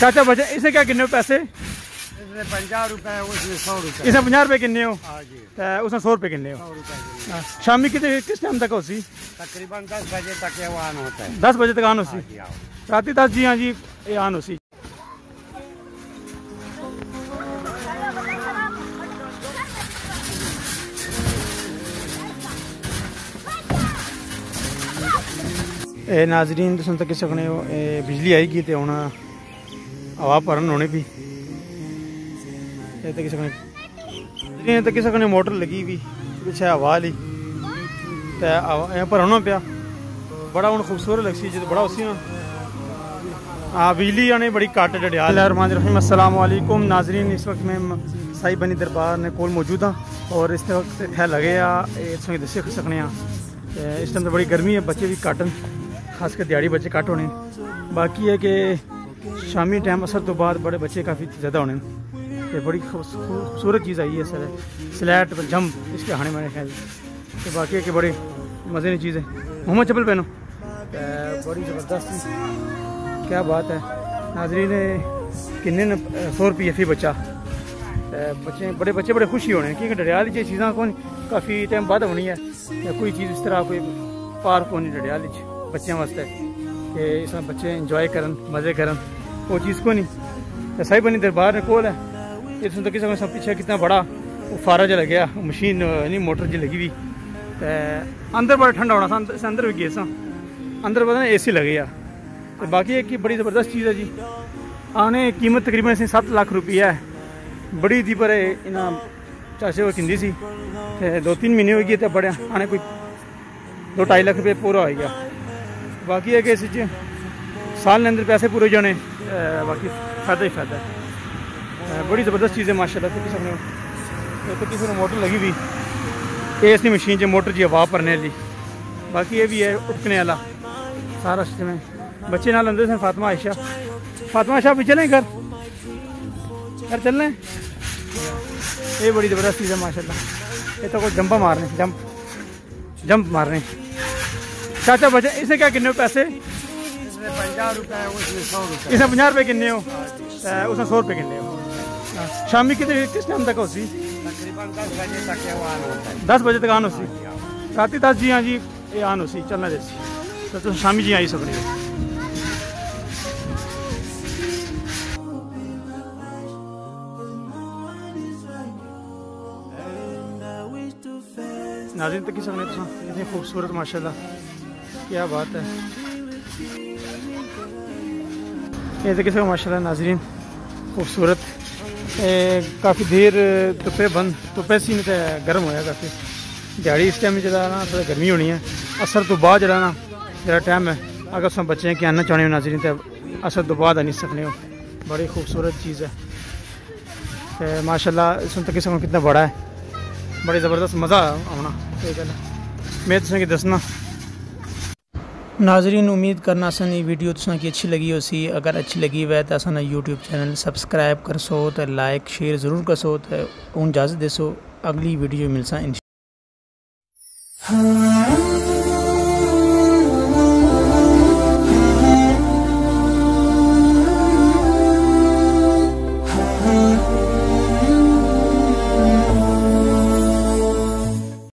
चाचा बचा इसे क्या किन्ने पैसे? पंजाह रुपए उसने सौ रुपए इसे पंजाह रुपए किन्ने हो? हाँ तो उसने सौ रुपए किन्ने हो। हाँ। शामी कितने किस टाइम तक होसी तकरीबन दस बजे तक आन होता है। दस बजे तक आन होसी हाँ रात दस जी हाँ जी ये आन होसी ए नाजरीन तुम तक सकने हो बिजली आएगी तो हम हवा हवापरण होने भी। तो किसी ने तो किसी ने मोटर लगी भी पिछले हवा ली। तो यहाँ पर होना पाया। बड़ा हूँ खूबसूरत लगसी जो बड़ा उसी ना हाँ बिजली आने बड़ी घट डरियाम असलकुम नाजरीन, इस वक्त मैं साई बनी दरबार ने कोल मौजूद हाँ और इस वक्त इतने लगे आगे दस सकने इस टाइम तो बड़ी गर्मी है, बच्चे भी घट खासकर दिहाड़ी बच्चे घट होने। बाकी है कि शामी टाइम असर तो बाद बड़े बच्चे काफ़ी ज़्यादा होने। ते बड़ी खूबसूरत चीज़ आई है सर। स्लैट जंप इसके हाने मैंने ख्याल तो बाकी कि बड़ी मज़े की चीज़। है मोहम्मद चप्पल पहनो। बड़ी ज़बरदस्त क्या बात है। नाजरीन किन्ने न सौ रुपये फ़ी बच्चा। बच्चे बड़े बच्चे बड़े खुशी होने। क्योंकि डडियाल च चीज़ां कौन काफ़ी टाइम बाद होनी है। कोई चीज़ इस तरह कोई पार्क होनी डडियाल च बच्चों वास्ते। कि इसमें बच्चे इंजॉय करन, मज़े करन। वो चीज़ को नहीं ऐसा बनी दरबार में कॉल है। इसमें तो किसी में पीछे कितना बड़ा फारा जला गया मशीन नहीं मोटर जी लगी हुई अंदर बड़ा ठंडा होना, सा अंदर भी गए अंदर पता ए सी लगे तो बाकी एक बड़ी ज़बरदस्त चीज़ है जी। आने कीमत तकरीबन इसकी सत्त लख रुपया है। बड़ी थी पर इन्हें चाचे वो किंदी सी। दो तीन महीने हो गए तो बड़े आने कोई दो ढाई लख रुपये पूरा हो गया ਬਾਕੀ ਹੈ ਕਿ ਇਸ ਚ ਸਾਲ ਦੇ ਅੰਦਰ ਪੈਸੇ ਪੂਰੇ ਜਾਣੇ ਅਹ ਬਾਕੀ ਫਾਇਦਾ ਹੀ ਫਾਇਦਾ ਹੈ ਅਹ ਬੜੀ ਜ਼ਬਰਦਸਤ ਚੀਜ਼ ਹੈ ਮਾਸ਼ਾਅੱਲਾ ਤੇ ਕਿਸੇ ਨੇ ਇਹ ਤਾਂ ਕਿਸੇ ਨੂੰ ਮੋਟਰ ਲੱਗੀ ਵੀ ਇਹ ਇਸ ਦੀ ਮਸ਼ੀਨ 'ਚ ਮੋਟਰ ਜੀ ਹਵਾ ਭਰਨੇ ਵਾਲੀ ਬਾਕੀ ਇਹ ਵੀ ਹੈ ਉਟਕਣੇ वाला सारा सिस्टम है बच्चे नाल अंदर से फातिमा आयशा फातिमा आयशा भी चलें घर घर चलना है ये बड़ी ज़बरदस्त चीज़ है माशाल्लाह ये तो कोई जंपा मारने जंप जंप मारने चाचा बचे इसे क्या किन्ने हो पैसे? इसमें पंजाह रुपए उसमें सौ रुपए इसे पंजाह रुपए किन्ने हो? ते सौ रुपए किन्ने हो? हाँ, शामी कितने किस टाइम तक तकरीबन दस बजे तक ये वाहन होता है। दस बजे तक आन होसी राती दस जी हाँ जी ये आन होसी चलना देसी तो तुम शामी जी आई सकने हो नाजिन तक की सकने तुम इतनी खूबसूरत माशाल्लाह। क्या बात है। ये तक सब माशाल्लाह नाजरीन, खूबसूरत। काफ़ी देर धुप्पे बंद, धुप्पे सी तो गर्म होया काफ़ी। दिहाड़ी इस टाइम जरा ना थोड़ी गर्मी होनी है। असर तो बाद जरा ना, जरा टाइम है। अगर तुम बच्चे के आना चाहने नाजरीन तो असर तो बाद आनी सकने हो। बड़ी खूबसूरत चीज़ है। ते माशाल्लाह सुन तक किस्म कितना बड़ा है। बड़ी ज़बरदस्त मज़ा आना, कोई गल मैं तुसें दसना नाजरीन, उम्मीद करना सन ये वीडियो तुसा की अच्छी लगी हो सी अगर अच्छी लगी वै तो असा यूट्यूब चैनल सब्सक्राइब कर सो तो लाइक, शेयर ज़रूर कर सो तो हूँ इजाज़त दे सो अगली वीडियो मिलसा इन